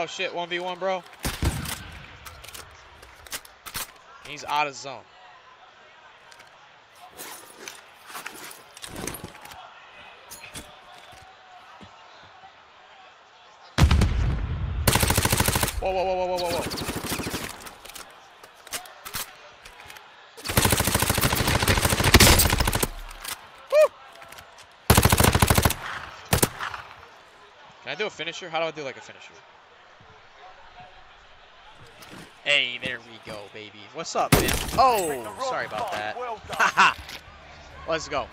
Oh shit, 1v1, bro. He's out of zone. Whoa, whoa, whoa, whoa, whoa, whoa. Can I do a finisher? How do I do like a finisher? Hey, there we go, baby. What's up, man? Oh, sorry about that. Haha. Let's go.